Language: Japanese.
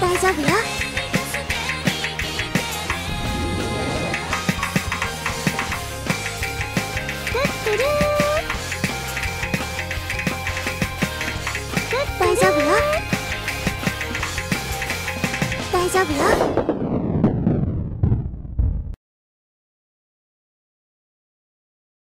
大丈夫よ。ッル大丈夫よ。大丈夫よ。